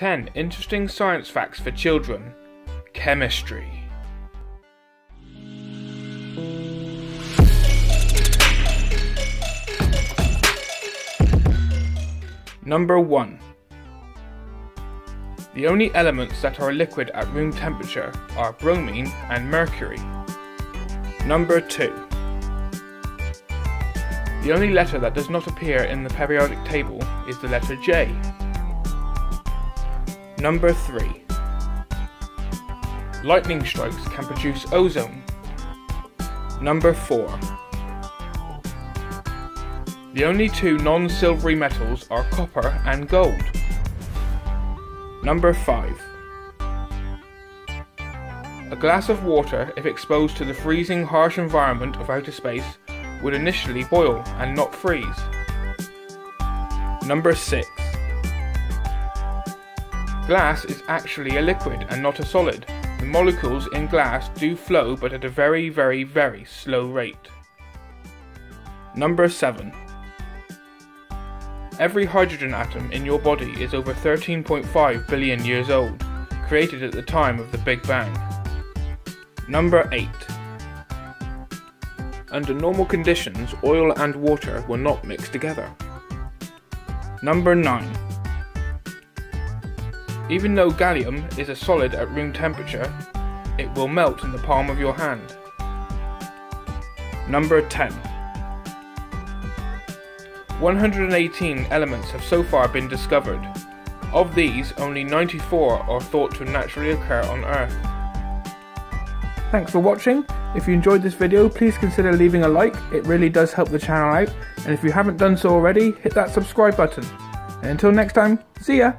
10 Interesting Science Facts for Children Chemistry. Number 1 The only elements that are liquid at room temperature are bromine and mercury. Number 2 The only letter that does not appear in the periodic table is the letter J. Number 3 Lightning strikes can produce ozone. Number 4 The only two non-silvery metals are copper and gold. Number 5 A glass of water, if exposed to the freezing harsh environment of outer space, would initially boil and not freeze. Number 6 Glass is actually a liquid and not a solid. The molecules in glass do flow but at a very, very, very slow rate. Number 7. Every hydrogen atom in your body is over 13.5 billion years old, created at the time of the Big Bang. Number 8. Under normal conditions, oil and water will not mix together. Number 9. Even though gallium is a solid at room temperature, it will melt in the palm of your hand. Number 10. 118 elements have so far been discovered. Of these, only 94 are thought to naturally occur on Earth. Thanks for watching. If you enjoyed this video, please consider leaving a like. It really does help the channel out. And if you haven't done so already, hit that subscribe button. And until next time, see ya!